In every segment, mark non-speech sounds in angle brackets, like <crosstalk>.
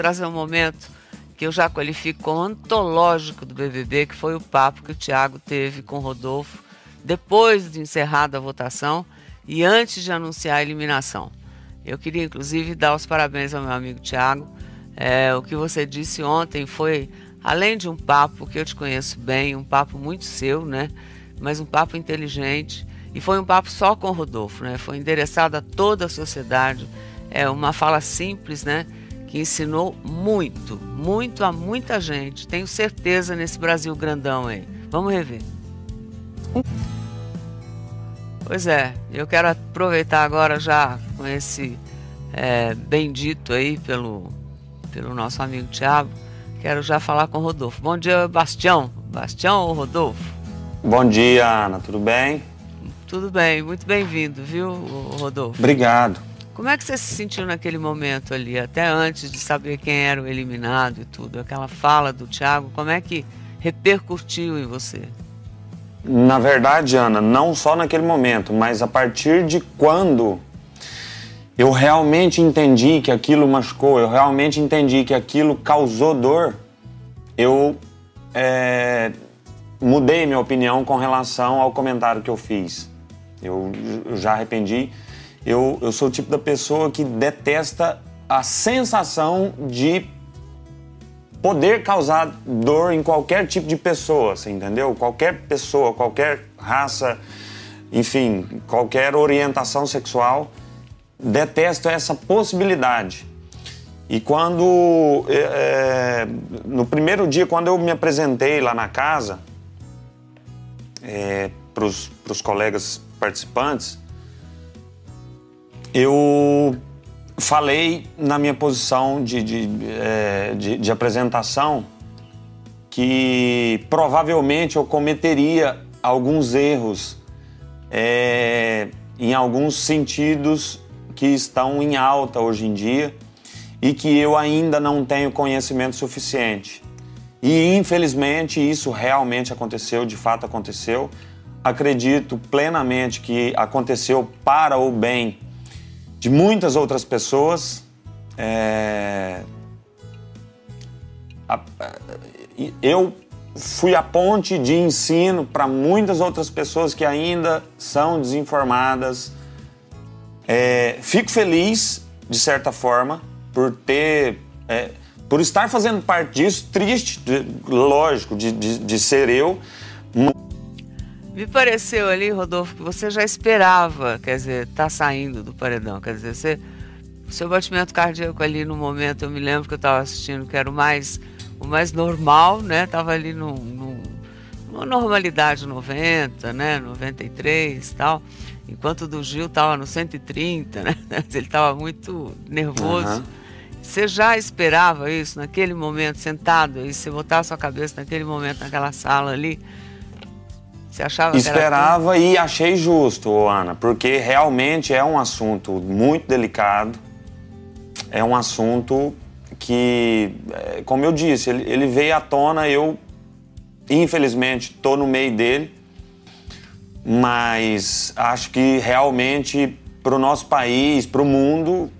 trazer um momento que eu já qualifico como antológico do BBB, que foi o papo que o Tiago teve com o Rodolfo depois de encerrada a votação e antes de anunciar a eliminação. Eu queria, inclusive, dar os parabéns ao meu amigo Tiago. É, o que você disse ontem foi, além de um papo que eu te conheço bem, um papo muito seu, né? Mas um papo inteligente. E foi um papo só com o Rodolfo, né? Foi endereçado a toda a sociedade. É uma fala simples, né? Que ensinou muito, muito a muita gente. Tenho certeza nesse Brasil grandão aí. Vamos rever. Pois é, eu quero aproveitar agora já com esse é, bendito aí pelo, pelo nosso amigo Tiago. Quero já falar com o Rodolfo. Bom dia, Bastião. Bastião ou Rodolfo? Bom dia, Ana. Tudo bem? Tudo bem, muito bem-vindo, viu, Rodolfo? Obrigado. Como é que você se sentiu naquele momento ali, até antes de saber quem era o eliminado e tudo? Aquela fala do Tiago, como é que repercutiu em você? Na verdade, Ana, não só naquele momento, mas a partir de quando eu realmente entendi que aquilo machucou, eu realmente entendi que aquilo causou dor, eu é, mudei minha opinião com relação ao comentário que eu fiz. Eu, eu já arrependi. Eu, eu sou o tipo da pessoa que detesta a sensação de poder causar dor em qualquer tipo de pessoa, você entendeu? Qualquer pessoa, qualquer raça, enfim, qualquer orientação sexual, detesto essa possibilidade. E quando, é, no primeiro dia, quando eu me apresentei lá na casa, é, para os colegas participantes, eu falei na minha posição de, de, é, de, de apresentação que provavelmente eu cometeria alguns erros é, em alguns sentidos que estão em alta hoje em dia e que eu ainda não tenho conhecimento suficiente. E infelizmente isso realmente aconteceu, de fato aconteceu. Acredito plenamente que aconteceu para o bem de muitas outras pessoas. É... Eu fui a ponte de ensino para muitas outras pessoas que ainda são desinformadas. É... Fico feliz, de certa forma, por ter. É... por estar fazendo parte disso, triste, lógico, de, de, de ser eu. Me pareceu ali, Rodolfo, que você já esperava, quer dizer, tá saindo do paredão. Quer dizer, você, o seu batimento cardíaco ali no momento, eu me lembro que eu estava assistindo, que era o mais, o mais normal, né? Tava ali no, numa normalidade 90, né? 93 e tal. Enquanto o do Gil tava no 130, né? <laughs> Ele tava muito nervoso. Uhum. Você já esperava isso naquele momento, sentado, e você botar a sua cabeça naquele momento, naquela sala ali? Você achava Esperava e achei justo, Ana, porque realmente é um assunto muito delicado. É um assunto que, é, como eu disse, ele, ele veio à tona, eu infelizmente estou no meio dele, mas acho que realmente para o nosso país, para o mundo,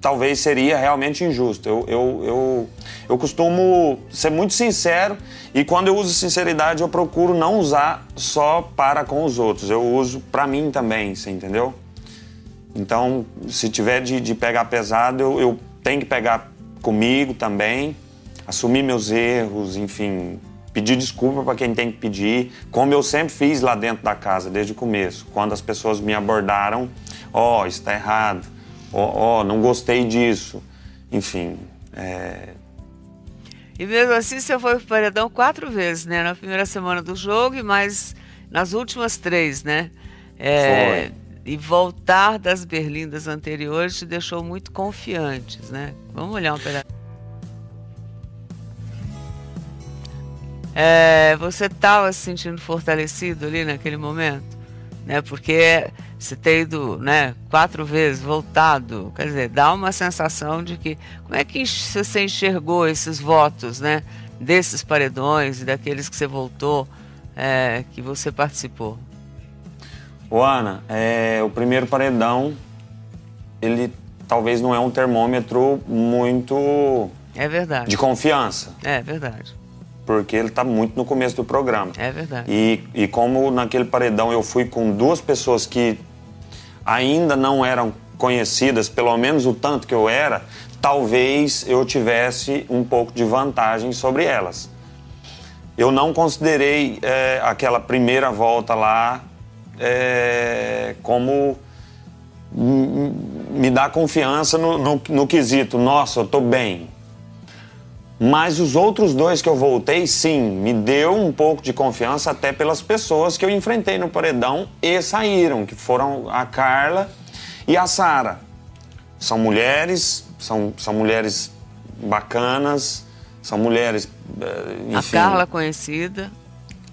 talvez seria realmente injusto. Eu, eu, eu, eu costumo ser muito sincero e quando eu uso sinceridade eu procuro não usar só para com os outros, eu uso para mim também, você entendeu? Então, se tiver de, de pegar pesado, eu, eu tenho que pegar comigo também, assumir meus erros, enfim, pedir desculpa para quem tem que pedir, como eu sempre fiz lá dentro da casa, desde o começo, quando as pessoas me abordaram, ó, oh, está errado ó, oh, oh, não gostei disso. Enfim. É... E mesmo assim você foi pro paredão quatro vezes, né? Na primeira semana do jogo e mais nas últimas três, né? É... Foi. E voltar das berlindas anteriores te deixou muito confiantes, né? Vamos olhar um pedaço. É, você estava se sentindo fortalecido ali naquele momento? Né? Porque você ter ido né, quatro vezes, voltado, quer dizer, dá uma sensação de que. Como é que você enxergou esses votos, né? Desses paredões e daqueles que você voltou, é, que você participou? Ô Ana, é, o primeiro paredão, ele talvez não é um termômetro muito É verdade. De confiança. É verdade. Porque ele está muito no começo do programa. É verdade. E, e como naquele paredão eu fui com duas pessoas que ainda não eram conhecidas, pelo menos o tanto que eu era, talvez eu tivesse um pouco de vantagem sobre elas. Eu não considerei é, aquela primeira volta lá é, como me dar confiança no, no, no quesito, nossa, eu tô bem. Mas os outros dois que eu voltei, sim, me deu um pouco de confiança até pelas pessoas que eu enfrentei no paredão e saíram, que foram a Carla e a Sara. São mulheres, são, são mulheres bacanas, são mulheres. Eh, enfim, a Carla conhecida.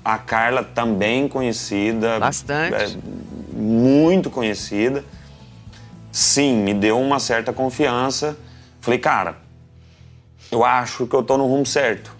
A Carla também conhecida. Bastante. É, muito conhecida. Sim, me deu uma certa confiança. Falei, cara, eu acho que eu tô no rumo certo.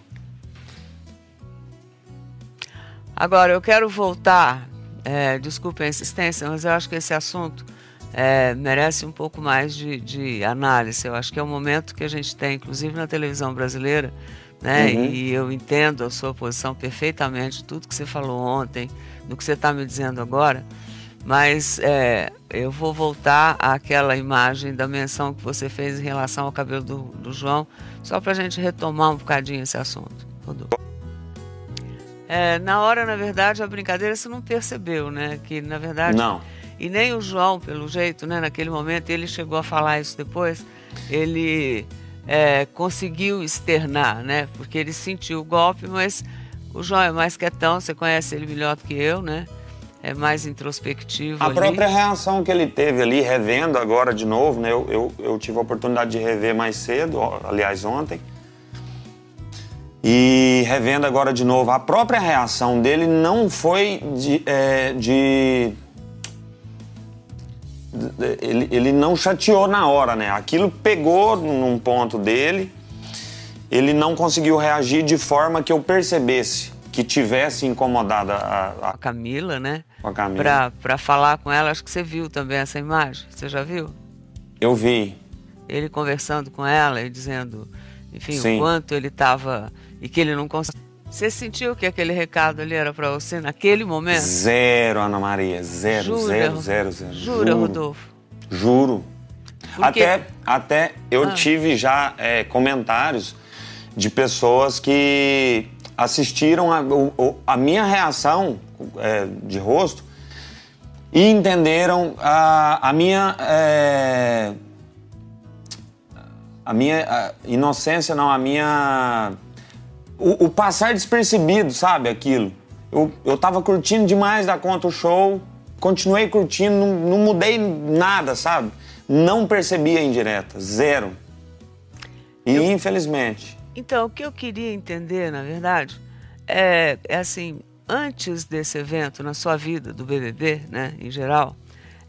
Agora, eu quero voltar, é, desculpe a insistência, mas eu acho que esse assunto é, merece um pouco mais de, de, análise. Eu acho que é o momento que a gente tem, inclusive na televisão brasileira, né? Uhum. E eu entendo a sua posição perfeitamente, tudo que você falou ontem, do que você está me dizendo agora. Mas é, eu vou voltar àquela imagem da menção que você fez em relação ao cabelo do, do João, só para a gente retomar um bocadinho esse assunto. É, na hora, na verdade, a brincadeira você não percebeu, né? Que na verdade. Não. E nem o João, pelo jeito, né? Naquele momento, ele chegou a falar isso depois. Ele é, conseguiu externar, né? Porque ele sentiu o golpe, mas o João é mais quietão, você conhece ele melhor do que eu, né? É mais introspectivo. A ali. própria reação que ele teve ali, revendo agora de novo, né? Eu, eu, eu, tive a oportunidade de rever mais cedo, aliás, ontem. E revendo agora de novo, a própria reação dele não foi de. É, de ele, ele não chateou na hora, né? Aquilo pegou num ponto dele, ele não conseguiu reagir de forma que eu percebesse que tivesse incomodado a, a... a Camila, né? Com a Camila. Para falar com ela, acho que você viu também essa imagem. Você já viu? Eu vi. Ele conversando com ela e dizendo, enfim, Sim. o quanto ele estava e que ele não conseguia. Você sentiu que aquele recado ali era para você naquele momento? Zero, Ana Maria. Zero, Jura, zero, zero, zero. Jura, Juro. Rodolfo? Juro. Até, até eu ah. tive já é, comentários de pessoas que assistiram a, a minha reação é, de rosto e entenderam a, a minha. É, a minha a inocência, não, a minha. O, o, passar despercebido, sabe? Aquilo. Eu, eu tava curtindo demais da conta o show, continuei curtindo, não, não mudei nada, sabe? Não percebi a indireta, zero. E eu... infelizmente. Então, o que eu queria entender, na verdade, é, é assim, antes desse evento, na sua vida, do BBB, né, em geral,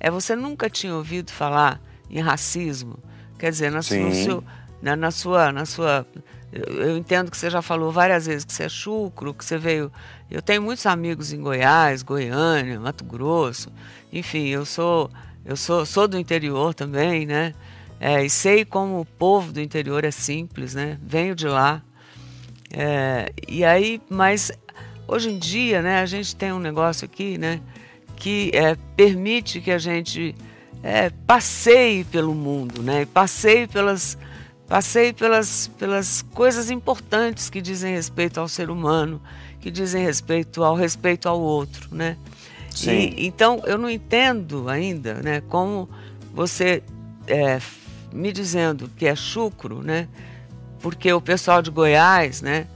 é você nunca tinha ouvido falar em racismo. Quer dizer, na, sua, seu, na, na, sua, na sua, eu entendo que você já falou várias vezes que você é chucro, que você veio. Eu tenho muitos amigos em Goiás, Goiânia, Mato Grosso. Enfim, eu sou, eu sou, sou do interior também, né? É, e sei como o povo do interior é simples, né? Venho de lá. É, e aí, mas hoje em dia, né, a gente tem um negócio aqui, né, que é, permite que a gente é, passeie pelo mundo, né, passeie pelas passeie pelas, pelas coisas importantes que dizem respeito ao ser humano, que dizem respeito ao respeito ao outro, né? Sim. E, então eu não entendo ainda, né, como você é, me dizendo que é chucro, né? Porque o pessoal de Goiás, né?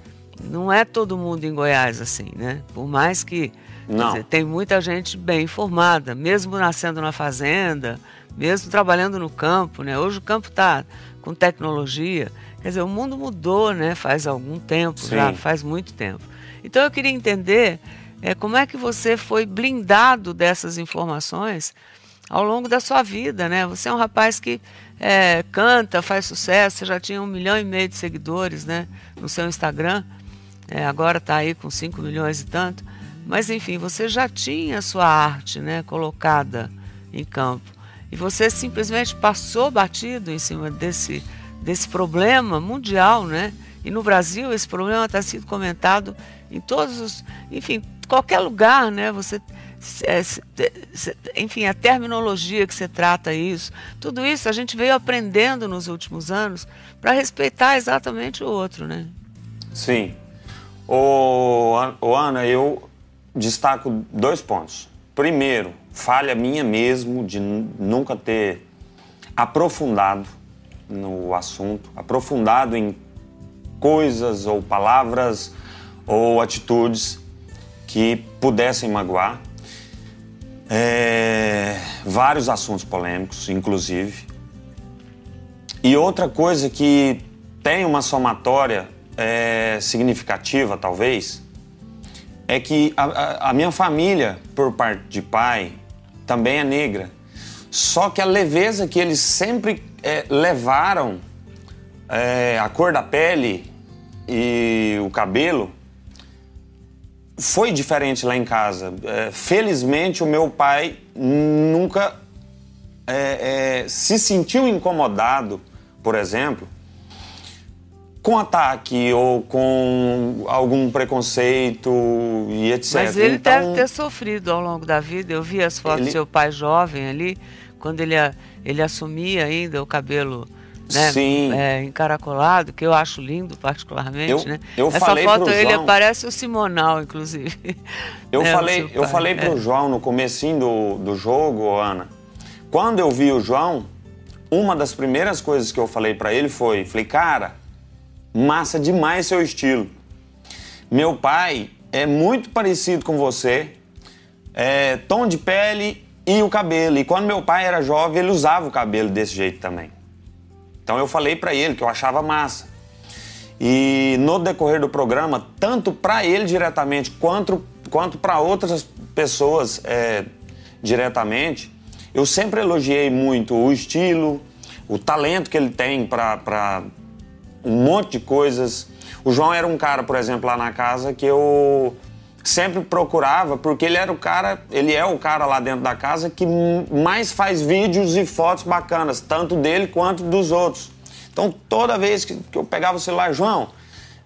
Não é todo mundo em Goiás assim, né? Por mais que dizer, tem muita gente bem informada, mesmo nascendo na fazenda, mesmo trabalhando no campo, né? Hoje o campo está com tecnologia. Quer dizer, o mundo mudou, né? Faz algum tempo, Sim. já faz muito tempo. Então eu queria entender é, como é que você foi blindado dessas informações ao longo da sua vida, né? Você é um rapaz que é, canta, faz sucesso, você já tinha um milhão e meio de seguidores, né? No seu Instagram, é, agora está aí com 5 milhões e tanto. Mas enfim, você já tinha a sua arte, né? Colocada em campo. E você simplesmente passou batido em cima desse desse problema mundial, né? E no Brasil esse problema está sendo comentado em todos os, enfim, qualquer lugar, né? Você, enfim, a terminologia que você trata isso, tudo isso a gente veio aprendendo nos últimos anos para respeitar exatamente o outro, né? Sim. O, o Ana, eu destaco dois pontos. Primeiro, falha minha mesmo de nunca ter aprofundado no assunto, aprofundado em coisas ou palavras ou atitudes que pudessem magoar. É, vários assuntos polêmicos, inclusive. E outra coisa que tem uma somatória é, significativa, talvez, é que a, a, minha família, por parte de pai, também é negra. Só que a leveza que eles sempre é, levaram, é, a cor da pele e o cabelo, foi diferente lá em casa. É, felizmente, o meu pai nunca é, é, se sentiu incomodado, por exemplo, com ataque ou com algum preconceito e etc. Mas ele então, deve ter sofrido ao longo da vida. Eu vi as fotos ele... do seu pai jovem ali, quando ele, ele assumia ainda o cabelo né, Sim. É, encaracolado, que eu acho lindo particularmente, eu, né? Eu Essa falei foto pro ele João, parece o Simonal, inclusive. Eu <laughs> né, falei, eu falei pro é. João no comecinho do, do jogo, Ana. Quando eu vi o João, uma das primeiras coisas que eu falei para ele foi, falei, cara, massa demais seu estilo. Meu pai é muito parecido com você, é, tom de pele e o cabelo. E quando meu pai era jovem, ele usava o cabelo desse jeito também. Então eu falei para ele que eu achava massa. E no decorrer do programa, tanto para ele diretamente quanto, quanto para outras pessoas é, diretamente, eu sempre elogiei muito o estilo, o talento que ele tem para um monte de coisas. O João era um cara, por exemplo, lá na casa que eu sempre procurava, porque ele era o cara, ele é o cara lá dentro da casa que mais faz vídeos e fotos bacanas, tanto dele quanto dos outros. Então toda vez que, eu pegava o celular, João,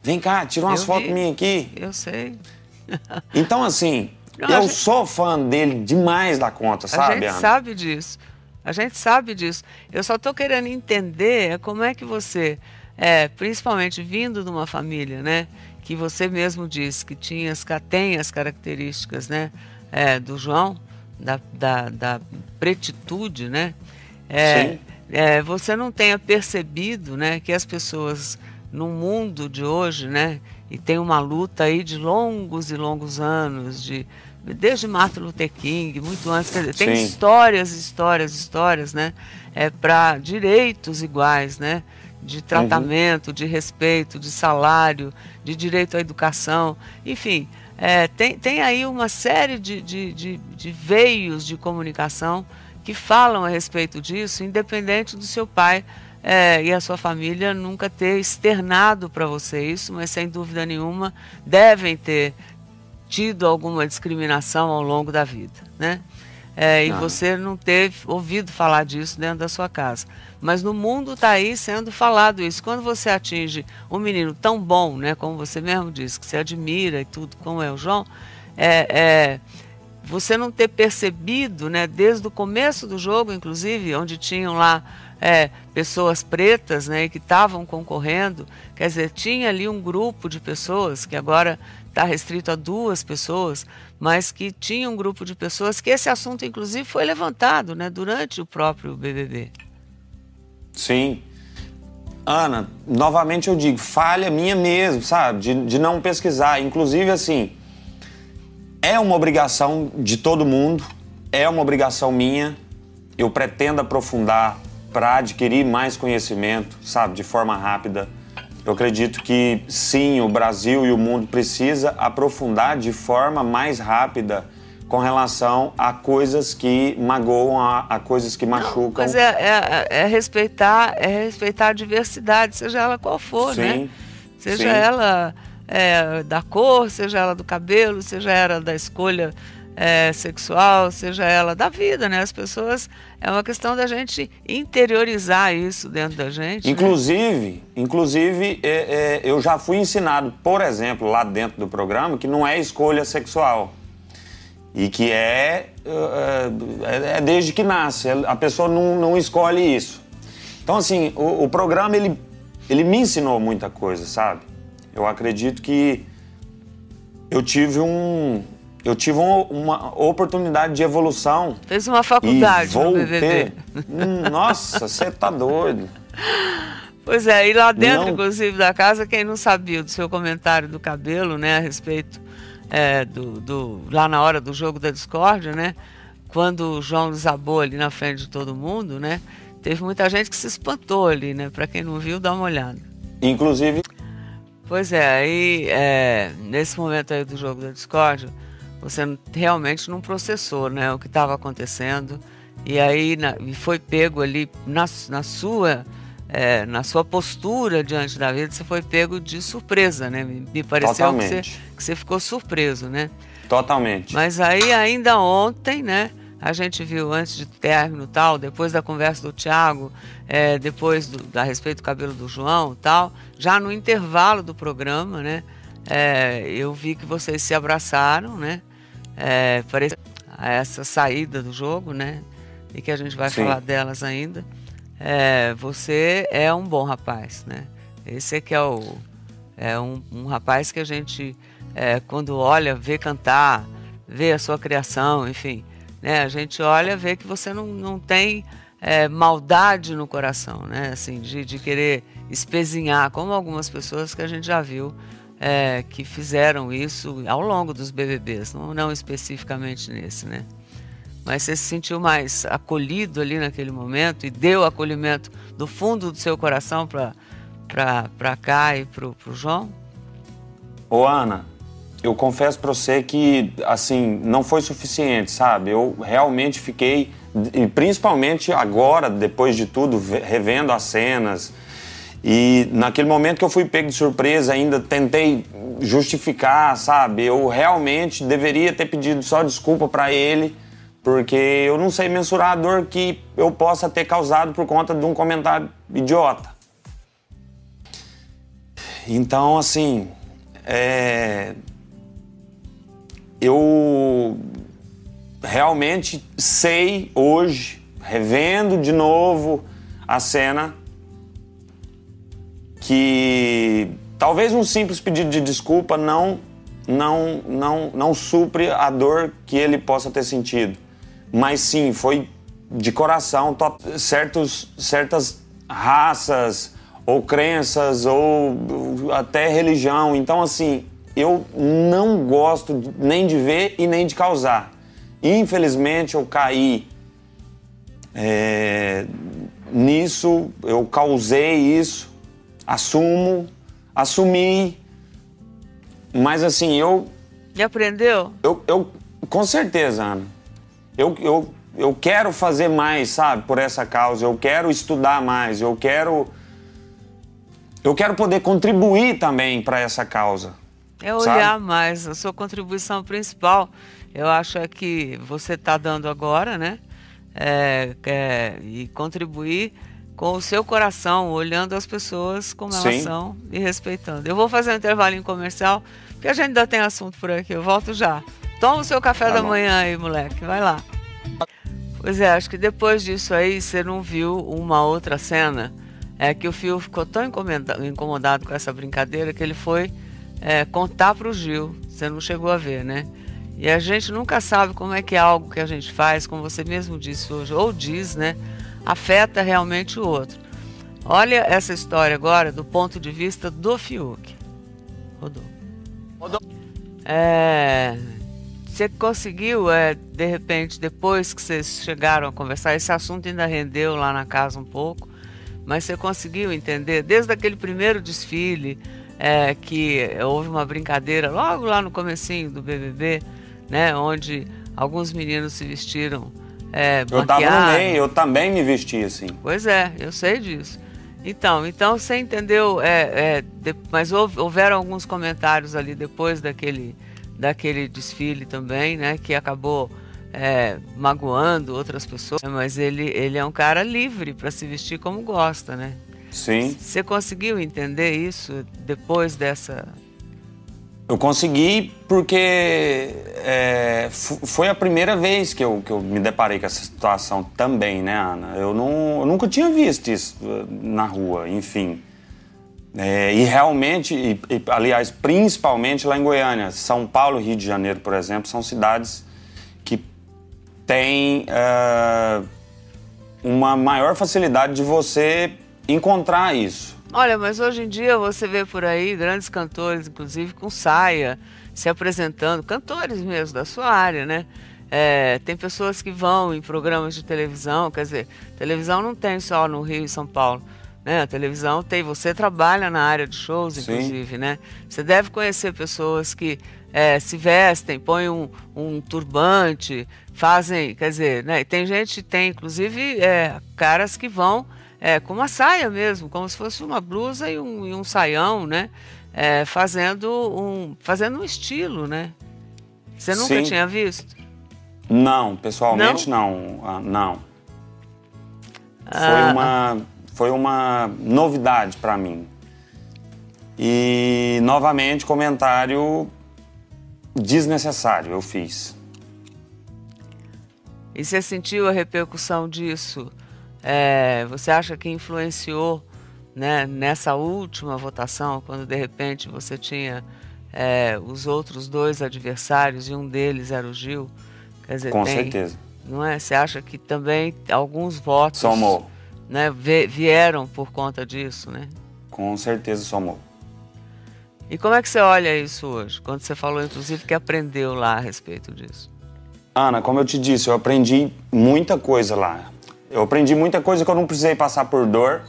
vem cá, tira umas eu fotos minhas aqui. Eu sei. <laughs> então, assim, Não, eu gente... sou fã dele demais da conta, sabe? A gente Ana? sabe disso. A gente sabe disso. Eu só estou querendo entender como é que você é, principalmente vindo de uma família, né, que você mesmo disse que tinha, tem as características, né, é, do João, da, da, da pretitude, né, é, é, você não tenha percebido, né, que as pessoas no mundo de hoje, né, e tem uma luta aí de longos e longos anos, de desde Martin Luther King, muito antes, dizer, tem histórias, histórias, histórias, né, é, para direitos iguais, né, de tratamento, uhum. de respeito, de salário, de direito à educação, enfim, é, tem, tem aí uma série de, de, de, de veios de comunicação que falam a respeito disso, independente do seu pai é, e a sua família nunca ter externado para você isso, mas sem dúvida nenhuma devem ter tido alguma discriminação ao longo da vida, né? É, e você não teve ouvido falar disso dentro da sua casa. Mas no mundo está aí sendo falado isso. Quando você atinge um menino tão bom, né, como você mesmo disse, que você admira e tudo, como é o João, é, é, você não ter percebido, né, desde o começo do jogo, inclusive, onde tinham lá é, pessoas pretas né, que estavam concorrendo, quer dizer, tinha ali um grupo de pessoas que agora está restrito a duas pessoas, mas que tinha um grupo de pessoas que esse assunto, inclusive, foi levantado né, durante o próprio BBB. Sim. Ana, novamente eu digo, falha minha mesmo, sabe? De, de não pesquisar. Inclusive, assim, é uma obrigação de todo mundo, é uma obrigação minha. Eu pretendo aprofundar para adquirir mais conhecimento, sabe? De forma rápida eu acredito que sim, o Brasil e o mundo precisa aprofundar de forma mais rápida com relação a coisas que magoam, a, a coisas que machucam. Não, mas é, é, é, respeitar, é respeitar a diversidade, seja ela qual for, sim, né? Seja sim. ela é, da cor, seja ela do cabelo, seja ela da escolha é, sexual, seja ela da vida, né? As pessoas é uma questão da gente interiorizar isso dentro da gente. Né? Inclusive, né? inclusive é, é, eu já fui ensinado, por exemplo, lá dentro do programa, que não é escolha sexual e que é, é, é desde que nasce. A pessoa não, não escolhe isso. Então, assim, o, o programa ele, ele me ensinou muita coisa, sabe? Eu acredito que eu tive um, eu tive uma oportunidade de evolução. Fez uma faculdade e no BBB. Hum, nossa, você tá doido. Pois é, e lá dentro, não... inclusive, da casa, quem não sabia do seu comentário do cabelo, né, a respeito é, do, do, lá na hora do jogo da discórdia, né, quando o João desabou ali na frente de todo mundo, né, teve muita gente que se espantou ali, né, para quem não viu, dá uma olhada. Inclusive... Pois é, aí, é, nesse momento aí do jogo da discórdia, você realmente não processou né, o que estava acontecendo. E aí na, foi pego ali na, na sua é, na sua postura diante da vida, você foi pego de surpresa, né? Me, pareceu que você, que você ficou surpreso, né? Totalmente. Mas aí ainda ontem, né? A gente viu antes de término tal, depois da conversa do Tiago, é, depois do, a respeito do cabelo do João tal, já no intervalo do programa, né? É, eu vi que vocês se abraçaram, né? é, a essa saída do jogo, né? E que a gente vai Sim. falar delas ainda. É, você é um bom rapaz, né? Esse é que é o é um, um rapaz que a gente é, quando olha, vê cantar, vê a sua criação, enfim, né? A gente olha, vê que você não, não tem é, maldade no coração, né? Assim, de, de querer espezinhar, como algumas pessoas que a gente já viu é, que fizeram isso ao longo dos BBBs, não, não especificamente nesse, né? Mas você se sentiu mais acolhido ali naquele momento e deu acolhimento do fundo do seu coração para cá e para o João? Ô Ana, eu confesso para você que assim não foi suficiente, sabe? Eu realmente fiquei, e principalmente agora, depois de tudo, revendo as cenas, e naquele momento que eu fui pego de surpresa, ainda tentei justificar, sabe? Eu realmente deveria ter pedido só desculpa para ele, porque eu não sei mensurar a dor que eu possa ter causado por conta de um comentário idiota. Então, assim, é... eu realmente sei hoje, revendo de novo a cena, que talvez um simples pedido de desculpa não não não não supre a dor que ele possa ter sentido. Mas sim, foi de coração certos certas raças ou crenças ou até religião. Então assim, eu não gosto nem de ver e nem de causar. Infelizmente eu caí é, nisso, eu causei isso assumo, assumi. Mas assim, eu. E aprendeu? Eu, eu com certeza, Ana. Eu, eu, eu quero fazer mais, sabe, por essa causa. Eu quero estudar mais. Eu quero. Eu quero poder contribuir também para essa causa. É olhar sabe? mais. A sua contribuição principal, eu acho é que você está dando agora, né? É, é, e contribuir com o seu coração, olhando as pessoas como elas Sim. são e respeitando. Eu vou fazer um intervalinho comercial, porque a gente ainda tem assunto por aqui. Eu volto já. Toma o seu café tá da bom. manhã aí, moleque. Vai lá. Pois é, acho que depois disso aí você não viu uma outra cena. É que o Fio ficou tão incomodado com essa brincadeira que ele foi é, contar para o Gil. Você não chegou a ver, né? E a gente nunca sabe como é que é algo que a gente faz, como você mesmo disse hoje, ou diz, né? afeta realmente o outro. Olha essa história agora do ponto de vista do Fiuk. Rodou. Rodou. É, você conseguiu, é, de repente, depois que vocês chegaram a conversar, esse assunto ainda rendeu lá na casa um pouco, mas você conseguiu entender, desde aquele primeiro desfile, é, que houve uma brincadeira logo lá no comecinho do BBB, né, onde alguns meninos se vestiram é, eu tava no meio, eu também me vesti assim. Pois é, eu sei disso. Então, então você entendeu, é, é, de, mas houve, houveram alguns comentários ali depois daquele, daquele desfile também, né? Que acabou é, magoando outras pessoas, mas ele, ele é um cara livre para se vestir como gosta, né? Sim. Você conseguiu entender isso depois dessa. Eu consegui porque é, foi a primeira vez que eu, que eu me deparei com essa situação também, né, Ana? Eu, não, eu nunca tinha visto isso eh, na rua, enfim. É, e realmente, e, e, aliás, principalmente lá em Goiânia, São Paulo Rio de Janeiro, por exemplo, são cidades que têm uh, uma maior facilidade de você encontrar isso. Olha, mas hoje em dia você vê por aí grandes cantores, inclusive com saia, se apresentando, cantores mesmo da sua área, né? É, tem pessoas que vão em programas de televisão, quer dizer, televisão não tem só no Rio e São Paulo. Né? A televisão tem, você trabalha na área de shows, inclusive, Sim. né? Você deve conhecer pessoas que é, se vestem, põem um, um, turbante, fazem, quer dizer, né? Tem gente, tem inclusive é, caras que vão é, com uma saia mesmo, como se fosse uma blusa e um, e um saião, né? É, fazendo, um, fazendo um estilo, né? Você nunca Sim. tinha visto? Não, pessoalmente não, não. Ah, não. Foi ah, uma foi uma novidade para mim. E novamente comentário desnecessário eu fiz. E você sentiu a repercussão disso? É, você acha que influenciou né, nessa última votação, quando de repente você tinha é, os outros dois adversários e um deles era o Gil? Quer dizer, Com tem, certeza. Não é? Você acha que também alguns votos. Somou né, vieram por conta disso, né? Com certeza somou. E como é que você olha isso hoje? Quando você falou, inclusive, que aprendeu lá a respeito disso. Ana, como eu te disse, eu aprendi muita coisa lá. Eu aprendi muita coisa que eu não precisei passar por dor.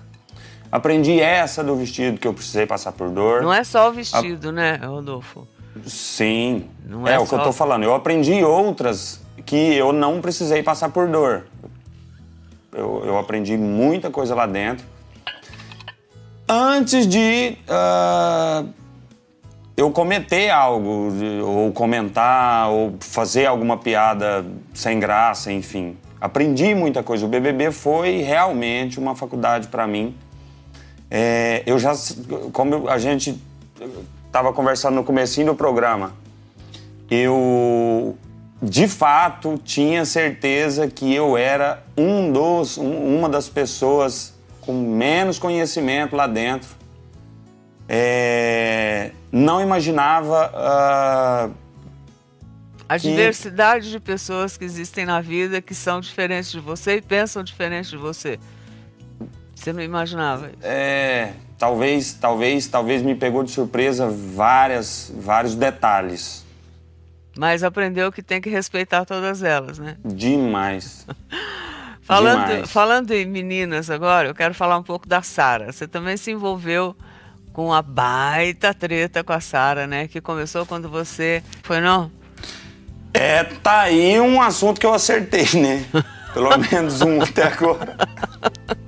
Aprendi essa do vestido que eu precisei passar por dor. Não é só o vestido, a... né, Rodolfo? Sim. Não é, é o que eu tô falando. Eu aprendi outras que eu não precisei passar por dor. Eu, aprendi muita coisa lá dentro. Antes de uh, eu cometer algo, ou comentar, ou fazer alguma piada sem graça, enfim. Aprendi muita coisa. O BBB foi realmente uma faculdade para mim. É, eu já, como a gente estava conversando no comecinho do programa, eu de fato tinha certeza que eu era um dos, um, uma das pessoas com menos conhecimento lá dentro. É, não imaginava. Uh, a que... diversidade de pessoas que existem na vida que são diferentes de você e pensam diferente de você. Você não imaginava? É, talvez, talvez, talvez me pegou de surpresa várias, vários detalhes. Mas aprendeu que tem que respeitar todas elas, né? Demais. <laughs> falando, Demais. falando em meninas agora, eu quero falar um pouco da Sara. Você também se envolveu com a baita treta com a Sara, né? Que começou quando você. Foi não? É, tá aí um assunto que eu acertei, né? <laughs> Pelo menos um até agora. <laughs>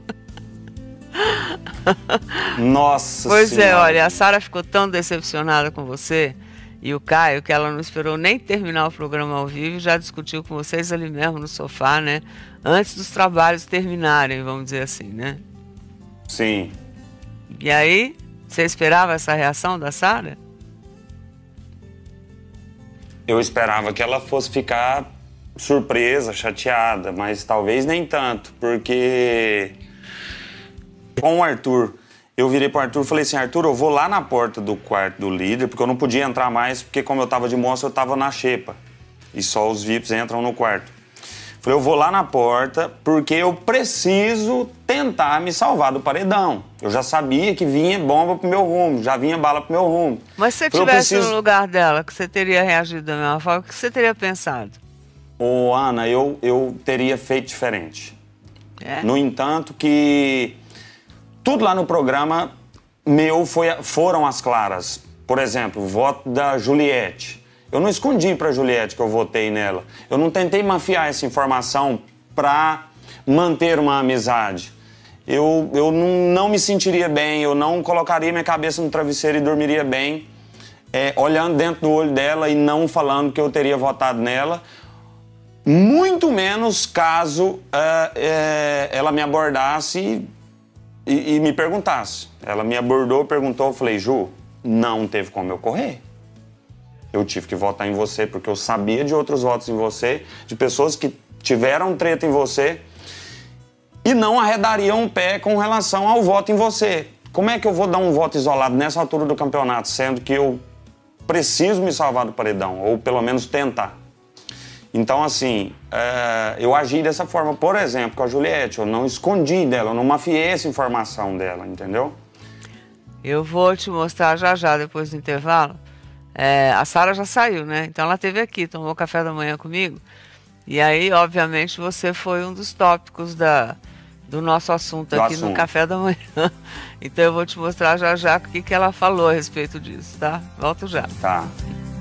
Nossa Pois é, senhora. é, olha, a Sara ficou tão decepcionada com você e o Caio, que ela não esperou nem terminar o programa ao vivo, já discutiu com vocês ali mesmo no sofá, né? Antes dos trabalhos terminarem, vamos dizer assim, né? Sim. E aí, você esperava essa reação da Sara? Eu esperava que ela fosse ficar surpresa, chateada, mas talvez nem tanto, porque com o Arthur eu virei pro Arthur e falei assim, Arthur, eu vou lá na porta do quarto do líder, porque eu não podia entrar mais, porque como eu tava de moça, eu tava na xepa. E só os VIPs entram no quarto. Falei, eu vou lá na porta, porque eu preciso tentar me salvar do paredão. Eu já sabia que vinha bomba pro meu rumo, já vinha bala pro meu rumo. Mas se você estivesse preciso... no lugar dela, que você teria reagido da mesma forma, o que você teria pensado? Ô, Ana, eu, eu teria feito diferente. É? No entanto, que tudo lá no programa meu foi, foram as claras. Por exemplo, voto da Juliette. Eu não escondi para Juliette que eu votei nela. Eu não tentei mafiar essa informação para manter uma amizade. Eu, eu não, não me sentiria bem, eu não colocaria minha cabeça no travesseiro e dormiria bem é, olhando dentro do olho dela e não falando que eu teria votado nela. Muito menos caso é, ela me abordasse e, e, me perguntasse. Ela me abordou, perguntou, eu falei, Ju, não teve como eu correr. Eu tive que votar em você porque eu sabia de outros votos em você, de pessoas que tiveram treta em você e não arredariam o pé com relação ao voto em você. Como é que eu vou dar um voto isolado nessa altura do campeonato, sendo que eu preciso me salvar do paredão, ou pelo menos tentar? Então, assim, é, eu agi dessa forma. Por exemplo, com a Juliette, eu não escondi dela, eu não mafiei essa informação dela, entendeu? Eu vou te mostrar já já, depois do intervalo. É, a Sara já saiu, né? Então ela esteve aqui, tomou café da manhã comigo. E aí, obviamente, você foi um dos tópicos da, do nosso assunto do aqui assunto. no café da manhã. <laughs> Então eu vou te mostrar já já o que, que ela falou a respeito disso, tá? Volto já. Tá.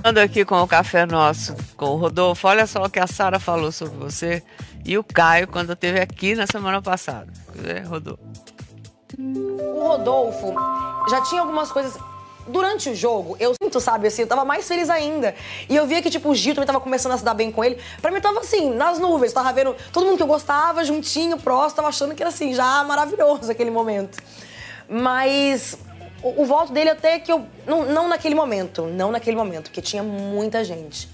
Ando aqui com o café nosso, com o Rodolfo. Olha só o que a Sara falou sobre você e o Caio quando esteve aqui na semana passada. Ver, Rodolfo? O Rodolfo já tinha algumas coisas durante o jogo, eu sinto, sabe, assim, eu tava mais feliz ainda. E eu via que, tipo, o Gil também tava começando a se dar bem com ele. Pra mim, tava assim, nas nuvens, tava vendo todo mundo que eu gostava, juntinho, próximo, tava achando que era assim, já maravilhoso aquele momento. Mas o, o voto dele até que eu. Não, não naquele momento, não naquele momento, porque tinha muita gente.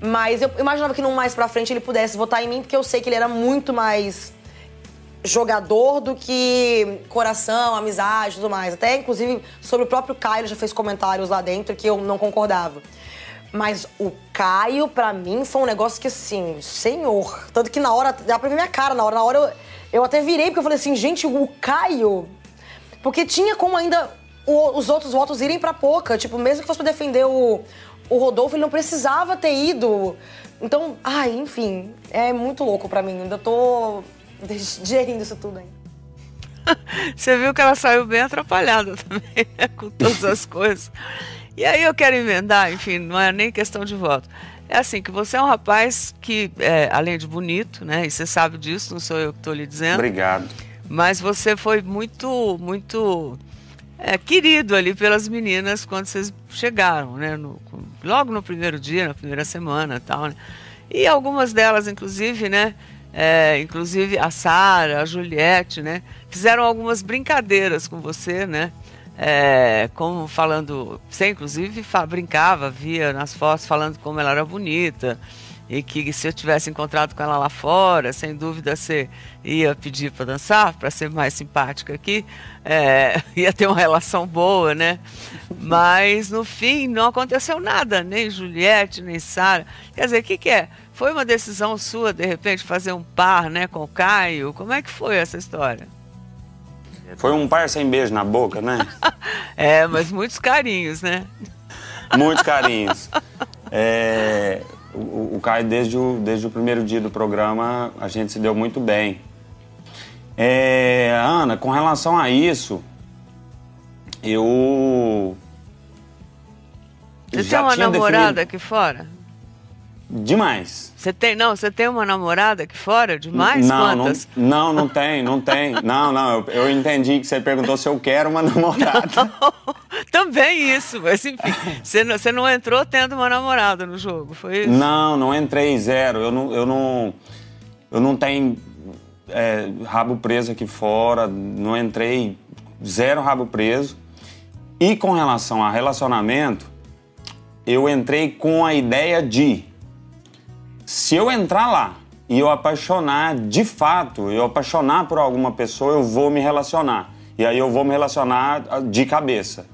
Mas eu imaginava que não mais pra frente ele pudesse votar em mim, porque eu sei que ele era muito mais jogador do que coração, amizade e tudo mais. Até, inclusive, sobre o próprio Caio, já fez comentários lá dentro que eu não concordava. Mas o Caio, para mim, foi um negócio que, assim, senhor. Tanto que na hora, dá pra ver minha cara na hora. Na hora eu, eu até virei, porque eu falei assim, gente, o Caio. Porque tinha como ainda o, os outros votos irem pra pouca. Tipo, mesmo que fosse pra defender o, o Rodolfo, ele não precisava ter ido. Então, ai, enfim, é muito louco para mim. Ainda tô <laughs> digerindo isso tudo ainda. <laughs> Você viu que ela saiu bem atrapalhada também, né? com todas as <laughs> coisas. E aí eu quero emendar, enfim, não é nem questão de voto. É assim, que você é um rapaz que, é, além de bonito, né? E você sabe disso, não sou eu que estou lhe dizendo. Obrigado. Mas você foi muito, muito é, querido ali pelas meninas quando vocês chegaram, né? No, logo no primeiro dia, na primeira semana tal, né? E algumas delas, inclusive, né? É, inclusive a Sara, a Juliette, né? Fizeram algumas brincadeiras com você, né? É, como falando, você inclusive brincava, via nas fotos falando como ela era bonita e que se eu tivesse encontrado com ela lá fora, sem dúvida você ia pedir para dançar, para ser mais simpática aqui, é, <laughs> ia ter uma relação boa, né? Mas no fim não aconteceu nada, nem Juliette, nem Sara. Quer dizer, o que, que é? Foi uma decisão sua, de repente, fazer um par né, com o Caio? Como é que foi essa história? Foi um par sem beijo na boca, né? <laughs> é, mas muitos carinhos, né? Muitos carinhos. É, o, o Caio, desde o, desde o primeiro dia do programa, a gente se deu muito bem. É, Ana, com relação a isso, eu. Você tem uma namorada definido... aqui fora? Demais. Você tem, não, você tem uma namorada aqui fora? Demais? Não, Quantas? não, não, não <laughs> tem, não tem. Não, não, eu, eu, entendi que você perguntou se eu quero uma <laughs> namorada. Não, também isso, mas enfim, você não, você não entrou tendo uma namorada no jogo, foi isso? Não, não entrei zero. Eu não, eu não, eu não tenho é, rabo preso aqui fora, não entrei zero rabo preso. E com relação a relacionamento, eu entrei com a ideia de se eu entrar lá e eu apaixonar de fato, eu apaixonar por alguma pessoa, eu vou me relacionar. E aí eu vou me relacionar ah, de cabeça.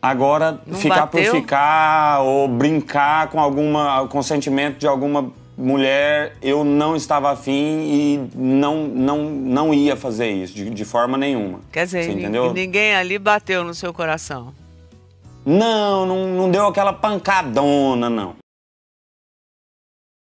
Agora, Não ficar bateu? por ficar ou brincar com alguma com sentimento de alguma mulher, eu não estava afim e não, não, não ia fazer isso de, de forma nenhuma. Quer dizer, entendeu? ninguém ali bateu no seu coração. Não, não, não deu aquela pancadona, não.